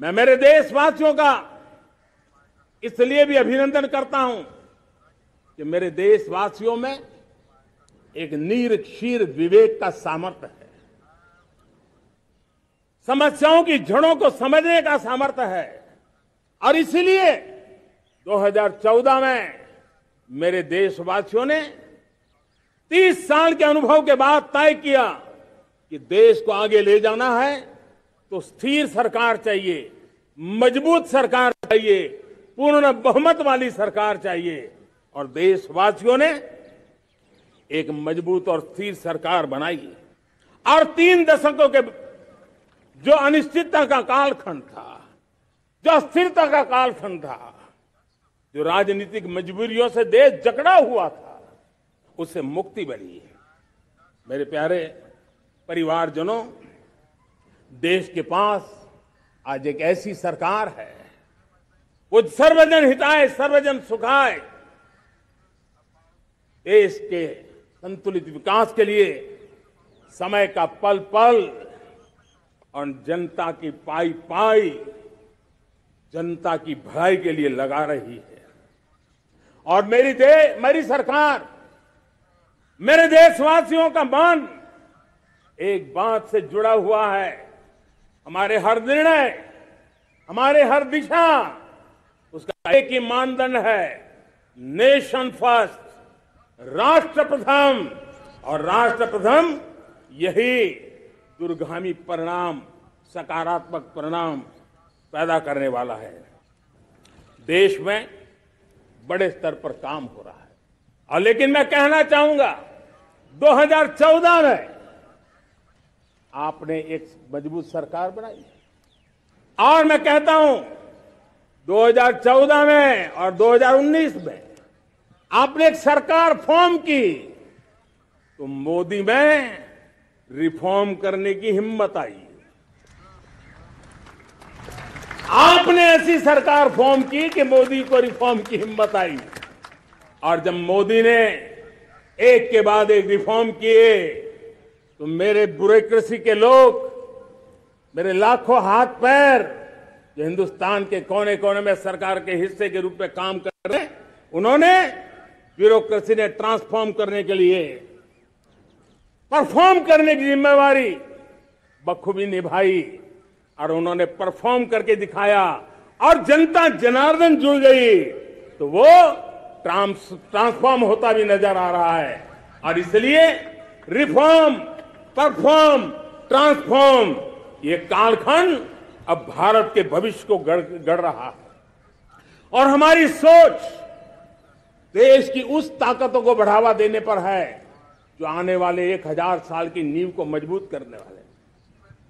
मैं मेरे देशवासियों का इसलिए भी अभिनंदन करता हूँ कि मेरे देशवासियों में एक नीर क्षीर विवेक का सामर्थ्य है। समस्याओं की जड़ों को समझने का सामर्थ्य है। और इसलिए 2014 में मेरे देशवासियों ने 30 साल के अनुभव के बाद तय किया कि देश को आगे ले जाना है। तो स्थिर सरकार चाहिए, मज़बूत सरकार चाहिए, पूर्ण बहुमत वाली सरकार चाहिए। और देशवासियों ने एक मज़बूत और स्थिर सरकार बनाई। और तीन दशकों के जो अनिश्चितता का कालखंड था, जो अस्थिरता का कालखंड था, जो राजनीतिक मजबूरियों से देश जकड़ा हुआ था, उससे मुक्ति बनी है। मेरे प्यारे परिवारजनों देश के पास आज एक ऐसी सरकार है, वो सर्वजन हिताय, सर्वजन सुखाय, देश के संतुलित विकास के लिए समय का पल पल और जनता की पाई पाई जनता की भलाई के लिए लगा रही है। और मेरी दे, मेरी सरकार, मेरे देशवासियों का मन एक बात से जुड़ा हुआ है। हमारे हर निर्णय, हमारे हर दिशा, उसका एक ही मानदंड है नेशन फ़र्स्ट राष्ट्र प्रथम और राष्ट्र प्रथम यही दुर्गामी परिणाम, सकारात्मक परिणाम पैदा करने वाला है। देश में बड़े स्तर पर काम हो रहा है। और लेकिन मैं कहना चाहूँगा 2014 में आपने एक मज़बूत सरकार बनाई। और मैं कहता हूँ 2014 में और 2019 में आपने एक सरकार फॉर्म की तो मोदी में रिफॉर्म करने की हिम्मत आई। आपने ऐसी सरकार फॉर्म की कि मोदी को रिफॉर्म की हिम्मत आई। और जब मोदी ने एक के बाद एक रिफॉर्म किए तो मेरे ब्यूरोक्रेसी के लोग, मेरे लाखों हाथ पैर जो हिंदुस्तान के कोने कोने में सरकार के हिस्से के रूप में काम कर रहे उन्होंने ब्यूरोक्रेसी ने ट्रांसफॉर्म करने के लिए परफॉर्म करने की जिम्मेवारी बखूबी निभाई और उन्होंने परफॉर्म करके दिखाया और जनता जनार्दन जुड़ गई तो वो ट्रांस, ट्रांसफॉर्म होता भी नज़र आ रहा है और इसलिए रिफॉर्म परफॉर्म ट्रांसफॉर्म ये कालखंड अब भारत के भविष्य को गढ़ गढ़ रहा है। और हमारी सोच देश की उस ताकतों को बढ़ावा देने पर है, जो आने वाले एक हज़ार साल की नींव को मज़बूत करने वाले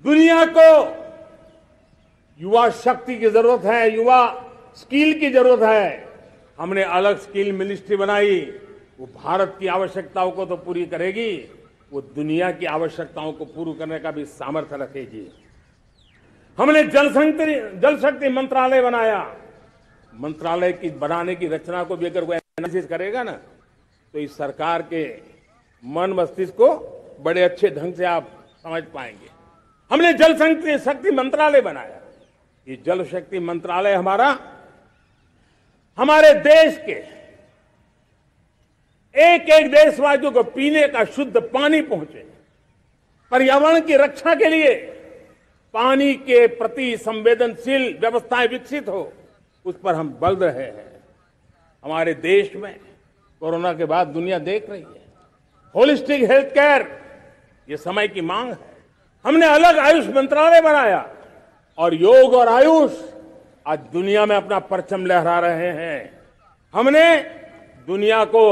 दुनिया को युवा शक्ति की ज़रूरत है, युवा स्किल की ज़रूरत है। हमने अलग स्किल मिनिस्ट्री बनाई, वो भारत की आवश्यकताओं को तो पूरी करेगी। वो दुनिया की आवश्यकताओं को पूरी करने का भी सामर्थ्य रखेगी हमने जल जल शक्ति मंत्रालय बनाया। मंत्रालय की बनाने की रचना को भी अगर कोई एनालिसिस करेगा ना तो इस सरकार के मन मस्तिष्क को बड़े अच्छे ढंग से आप समझ पाएँगे। हमने जल शक्ति मंत्रालय बनाया। ये जल शक्ति मंत्रालय हमारा, हमारे देश के एक एक देशवासियों को पीने का शुद्ध पानी पहुँचे। पर्यावरण की रक्षा के लिए पानी के प्रति संवेदनशील व्यवस्थाएँ विकसित हो, उस पर हम बल रहे हैं। हमारे देश में कोरोना के बाद दुनिया देख रही है। होलिस्टिक हेल्थ केयर, ये समय की मांग है। हमने अलग आयुष मंत्रालय बनाया और योग और आयुष आज दुनिया में अपना परचम लहरा रहे हैं। हमने दुनिया को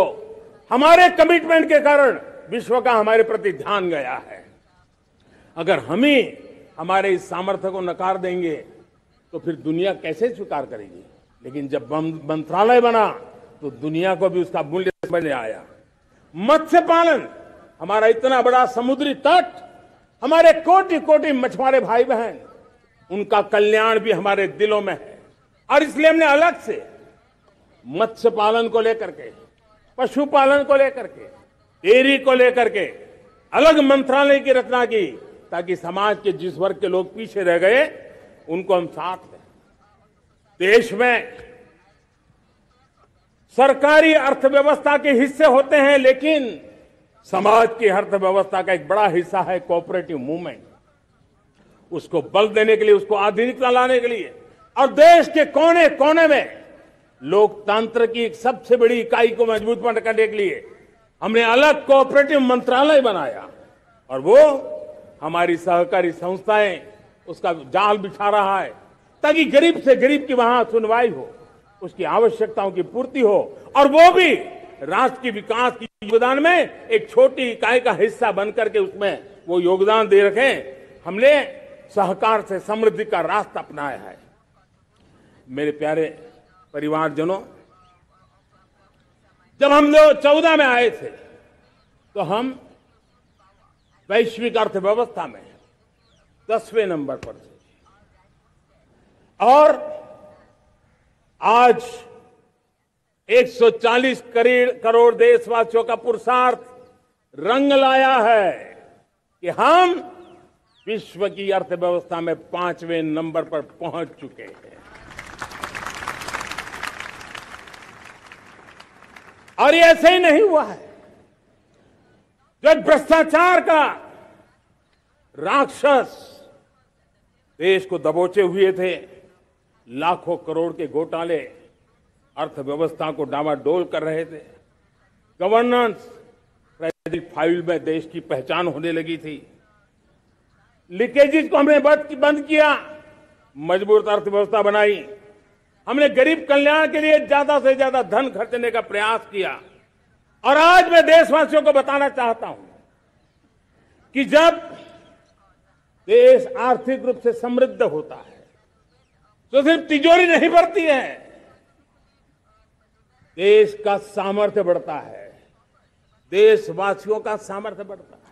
हमारे कमिटमेंट के कारण विश्व का हमारे प्रति ध्यान गया है। अगर हम ही हमारे इस सामर्थ्य को नकार देंगे तो फिर दुनिया कैसे स्वीकार करेगी? लेकिन जब मंत्रालय बना तो दुनिया को भी उसका मूल्य समझ आया। मत्स्य पालन, हमारा इतना बड़ा समुद्री तट, हमारे कोटि कोटि मछुआरे भाई बहन उनका कल्याण भी हमारे दिलों में है। और इसलिए हमने अलग से मत्स्य पालन को लेकर के पशुपालन को लेकर के, डेयरी को लेकर के, अलग मंत्रालय की रचना की, ताकि समाज के जिस वर्ग के लोग पीछे रह गए, उनको हम साथ देश में सरकारी अर्थव्यवस्था के हिस्से होते हैं, लेकिन समाज की अर्थव्यवस्था का एक बड़ा हिस्सा है कोऑपरेटिव मूवमेंट उसको बल देने के लिए, उसको आधुनिकता लाने के लिए। और देश के कोने कोने में लोकतंत्र की एक सबसे बड़ी इकाई को मज़बूत करने के लिए हमने अलग कोऑपरेटिव मंत्रालय बनाया। और वो हमारी सहकारी संस्थाएँ, उसका जाल बिछा रहा है। ताकि गरीब से गरीब की वहाँ सुनवाई हो, उसकी आवश्यकताओं की पूर्ति हो, और वो भी राष्ट्र के विकास की योगदान में एक छोटी इकाई का हिस्सा बनकर के उसमें वो योगदान दे रखे। हमने सहकार से समृद्धि का रास्ता अपनाया है। मेरे प्यारे परिवारजनों, जब हम लोग चौदह में आए थे तो हम वैश्विक अर्थव्यवस्था में दसवें नंबर पर थे। और आज 140 करोड़ देशवासियों का पुरुषार्थ रंग लाया है कि हम विश्व की अर्थव्यवस्था में पाँचवें नंबर पर पहुँच चुके हैं। और ये ऐसे ही नहीं हुआ है। जो भ्रष्टाचार का राक्षस देश को दबोचे हुए थे, लाखों करोड़ के घोटाले, अर्थव्यवस्था को डामाडोल कर रहे थे गवर्नेंस फ़ाइल में देश की पहचान होने लगी थी। लीकेजेस को हमने बंद किया, मज़बूत अर्थव्यवस्था बनाई हमने गरीब कल्याण के लिए ज़्यादा से ज़्यादा धन खर्चने का प्रयास किया। और आज मैं देशवासियों को बताना चाहता हूँ कि जब देश आर्थिक रूप से समृद्ध होता है तो सिर्फ़ तिजोरी नहीं बढ़ती है, देश का सामर्थ्य बढ़ता है, देशवासियों का सामर्थ्य बढ़ता है।